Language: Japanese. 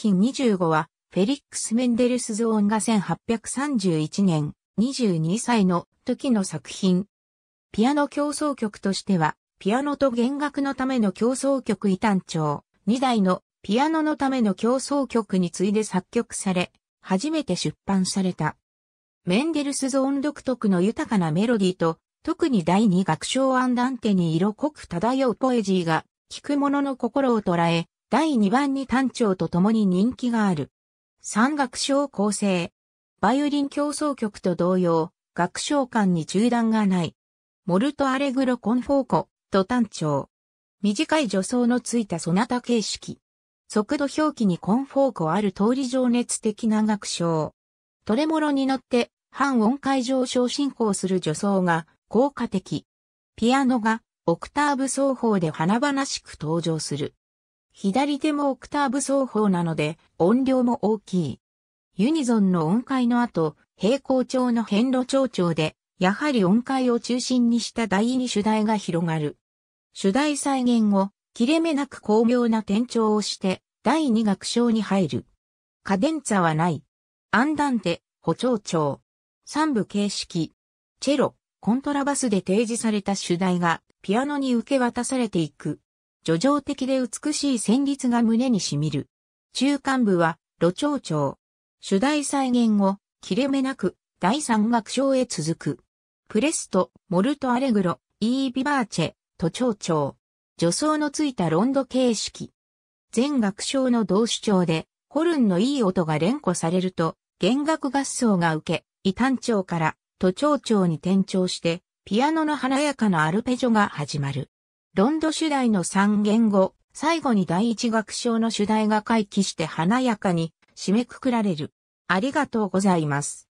品25は、フェリックス・メンデルスゾーンが1831年、22歳の時の作品。ピアノ競奏曲としては、ピアノと弦楽のための競奏曲異端調、2台のピアノのための競奏曲に次いで作曲され、初めて出版された。メンデルスゾーン独特の豊かなメロディーと、特に第二楽章アンダンテに色濃く漂うポエジーが、聞く者の心を捉え、第2番に単調と共に人気がある。三楽章構成。バイオリン競争曲と同様、楽章間に中断がない。モルトアレグロコンフォーコと単調。短い助走のついたソナタ形式。速度表記にコンフォーコある通り情熱的な楽章。トレモロに乗って半音階上昇進行する助走が効果的。ピアノがオクターブ奏法で華々しく登場する。左手もオクターブ奏法なので音量も大きい。ユニゾンの音階の後、平行調の変路長調で、やはり音階を中心にした第二主題が広がる。主題再現後、切れ目なく巧妙な転調をして、第二楽章に入る。カデンツァはない。アンダンテ、補聴調。三部形式。チェロ、コントラバスで提示された主題が、ピアノに受け渡されていく。叙情的で美しい旋律が胸に染みる。中間部は、路長調。主題再現後、切れ目なく、第三楽章へ続く。プレスト、モルトアレグロ、イービバーチェ、都庁長。助走のついたロンド形式。全楽章の同主張で、ホルンのいい音が連呼されると、弦楽合奏が受け、異端調から都庁長に転調して、ピアノの華やかなアルペジョが始まる。ロンド主題の三言語、最後に第一楽章の主題が回帰して華やかに締めくくられる。ありがとうございます。